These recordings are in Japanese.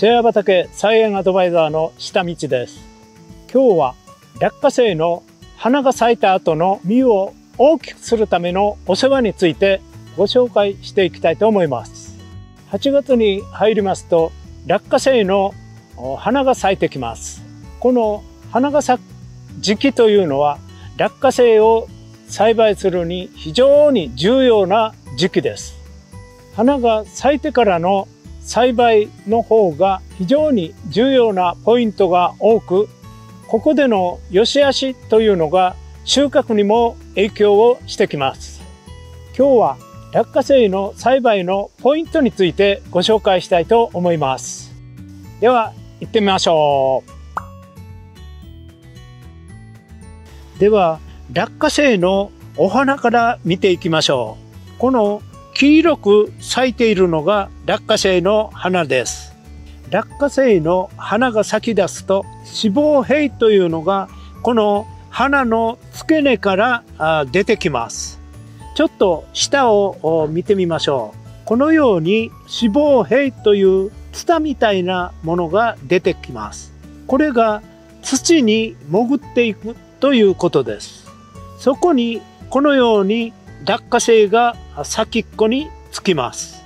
シェア畑菜園アドバイザーの下道です。今日は落花生の花が咲いた後の実を大きくするためのお世話についてご紹介していきたいと思います。8月に入りますと落花生の花が咲いてきます。この花が咲く時期というのは落花生を栽培するに非常に重要な時期です。花が咲いてからの栽培の方が非常に重要なポイントが多く、ここでの良し悪しというのが収穫にも影響をしてきます。今日は落花生の栽培のポイントについてご紹介したいと思います。では行ってみましょう。では落花生のお花から見ていきましょう。この黄色く咲いているのが落花生の花です。落花生の花が咲き出すと脂肪兵というのがこの花の付け根から出てきます。ちょっと下を見てみましょう。このように脂肪兵というツタみたいなものが出てきます。これが土に潜っていくということです。そこにこのように落花生が先っこにつきます。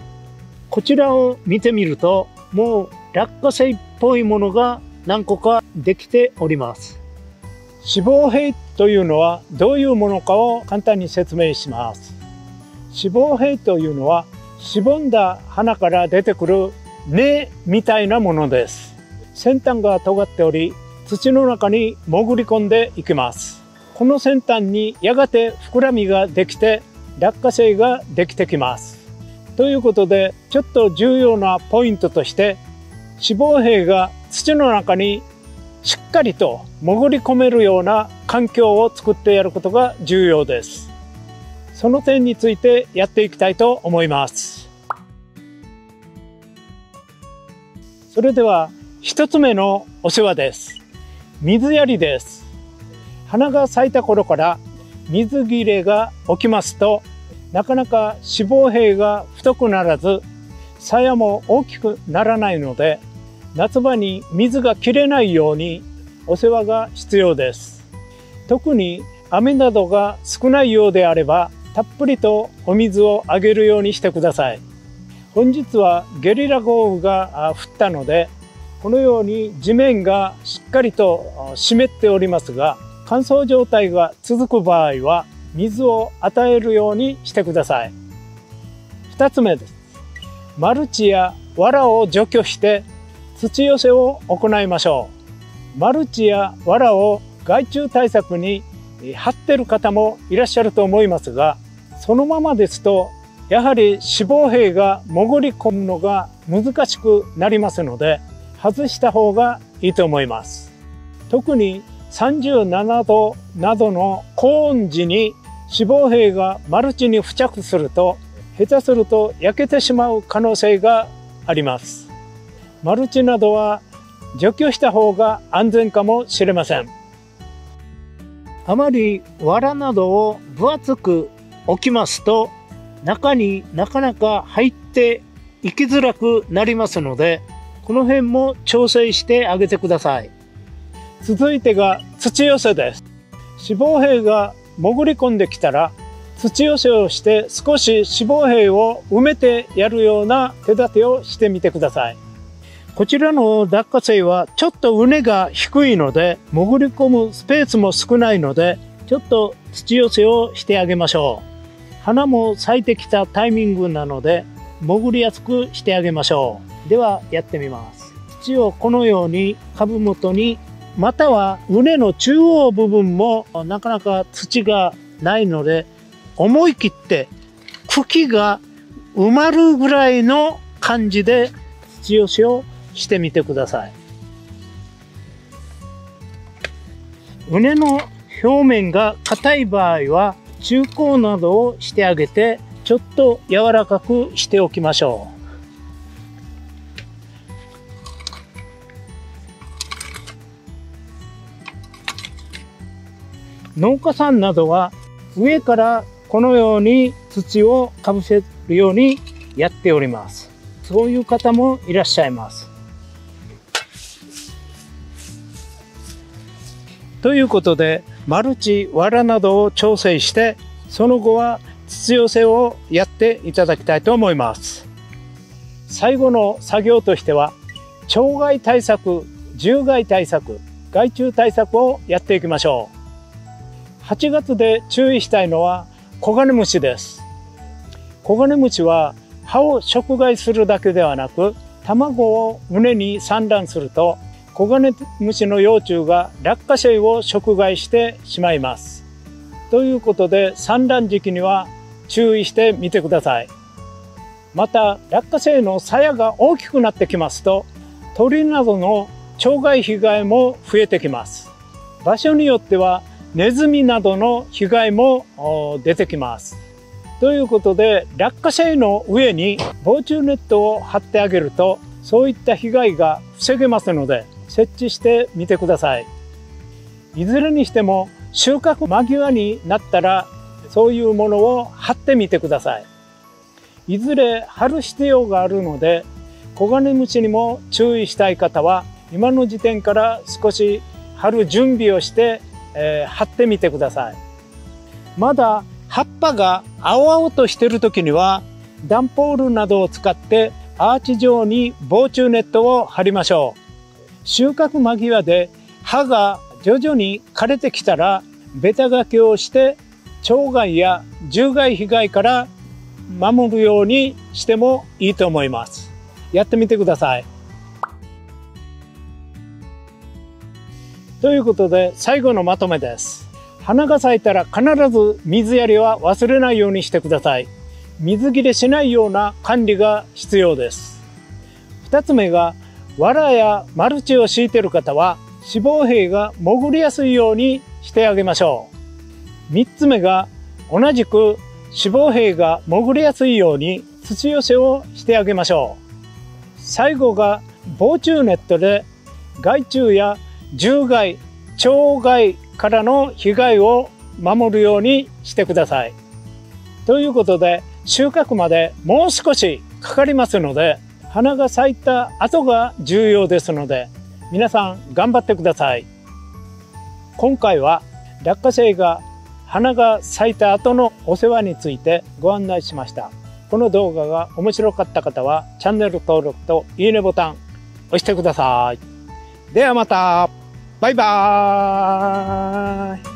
こちらを見てみると、もう落花生っぽいものが何個かできております。脂肪兵というのはどういうものかを簡単に説明します。脂肪兵というのはしぼんだ花から出てくる根みたいなものです。先端が尖っており、土の中に潜り込んでいきます。この先端にやがて膨らみができて落花生ができてきます。ということでちょっと重要なポイントとして脂肪兵が土の中にしっかりと潜り込めるような環境を作ってやることが重要です。その点についてやっていきたいと思います。それでは一つ目のお世話です。水やりです。花が咲いた頃から水切れが起きますとなかなか脂肪兵が太くならず鞘も大きくならないので夏場に水が切れないようにお世話が必要です。特に雨などが少ないようであればたっぷりとお水をあげるようにしてください。本日はゲリラ豪雨が降ったのでこのように地面がしっかりと湿っておりますが乾燥状態が続く場合は水を与えるようにしてください。2つ目です。マルチや藁を除去して土寄せを行いましょう。マルチや藁を害虫対策に張ってる方もいらっしゃると思いますがそのままですとやはり脂肪兵が潜り込むのが難しくなりますので外した方がいいと思います。特に37度などの高温時に脂肪兵がマルチに付着すると下手すると焼けてしまう可能性があります。マルチなどは除去した方が安全かもしれません。あまり藁などを分厚く置きますと中になかなか入っていきづらくなりますのでこの辺も調整してあげてください。続いてが土寄せです。脂肪兵が潜り込んできたら土寄せをして少し脂肪兵を埋めてやるような手立てをしてみてください。こちらの落花生はちょっと畝が低いので潜り込むスペースも少ないのでちょっと土寄せをしてあげましょう。花も咲いてきたタイミングなので潜りやすくしてあげましょう。ではやってみます。土をこのように株元にまたは畝の中央部分もなかなか土がないので思い切って茎が埋まるぐらいの感じで土寄せをしてみてください。畝の表面が硬い場合は中高などをしてあげてちょっと柔らかくしておきましょう。農家さんなどは上からこのように土をかぶせるようにやっております。そういう方もいらっしゃいます。ということでマルチ藁などを調整してその後は土寄せをやっていただきたいと思います。最後の作業としては鳥害対策獣害対策害虫対策をやっていきましょう。8月で注意したいのはコガネムシです。コガネムシは葉を食害するだけではなく卵を畝に産卵するとコガネムシの幼虫が落花生を食害してしまいます。ということで産卵時期には注意してみてください。また落花生の鞘が大きくなってきますと鳥などの鳥害被害も増えてきます。場所によってはネズミなどの被害も出てきます。ということで落花生の上に防虫ネットを張ってあげるとそういった被害が防げますので設置してみてください。いずれにしても収穫間際になったらそういうものを貼ってみてください。いずれ貼る必要があるのでコガネムシにも注意したい方は今の時点から少し貼る準備をして、えー、貼ってみてください。まだ葉っぱが青々としている時には段ボールなどを使ってアーチ状に防虫ネットを張りましょう。収穫間際で葉が徐々に枯れてきたらベタ掛けをして鳥害や獣害被害から守るようにしてもいいと思います。やってみてください。ということで最後のまとめです。花が咲いたら必ず水やりは忘れないようにしてください。水切れしないような管理が必要です。2つ目が藁やマルチを敷いている方は脂肪兵が潜りやすいようにしてあげましょう。3つ目が同じく脂肪兵が潜りやすいように土寄せをしてあげましょう。最後が防虫ネットで害虫や獣害鳥害からの被害を守るようにしてください。ということで収穫までもう少しかかりますので花が咲いた後が重要ですので皆さん頑張ってください。今回は落花生が花が咲いた後のお世話についてご案内しました。この動画が面白かった方はチャンネル登録といいねボタン押してください。ではまた。バイバーイ。